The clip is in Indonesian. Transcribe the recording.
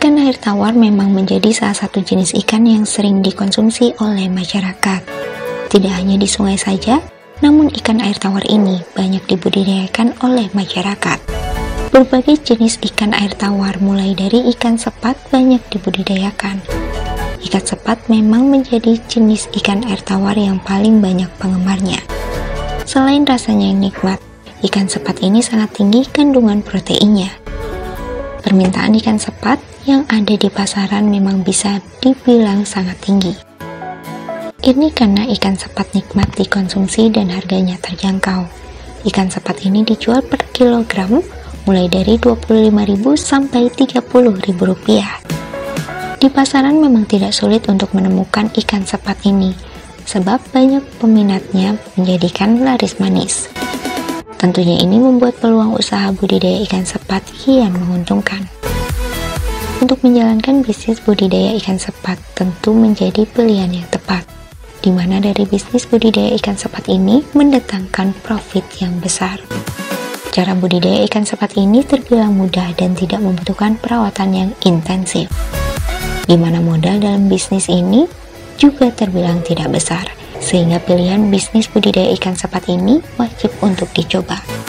air tawar memang menjadi salah satu jenis ikan yang sering dikonsumsi oleh masyarakat. Tidak hanya di sungai saja, namun ikan air tawar ini banyak dibudidayakan oleh masyarakat. Berbagai jenis ikan air tawar mulai dari ikan sepat banyak dibudidayakan. Ikan sepat memang menjadi jenis ikan air tawar yang paling banyak penggemarnya. Selain rasanya yang nikmat, ikan sepat ini sangat tinggi kandungan proteinnya. Permintaan ikan sepat yang ada di pasaran memang bisa dibilang sangat tinggi. Ini karena ikan sepat nikmat dikonsumsi dan harganya terjangkau. Ikan sepat ini dijual per kilogram mulai dari 25.000 sampai 30.000 rupiah. Di pasaran memang tidak sulit untuk menemukan ikan sepat ini, sebab banyak peminatnya menjadikan laris manis. Tentunya ini membuat peluang usaha budidaya ikan sepat kian menguntungkan. Untuk menjalankan bisnis budidaya ikan sepat tentu menjadi pilihan yang tepat, di mana dari bisnis budidaya ikan sepat ini mendatangkan profit yang besar. Cara budidaya ikan sepat ini terbilang mudah dan tidak membutuhkan perawatan yang intensif. Di mana modal dalam bisnis ini juga terbilang tidak besar, sehingga pilihan bisnis budidaya ikan sepat ini wajib untuk dicoba.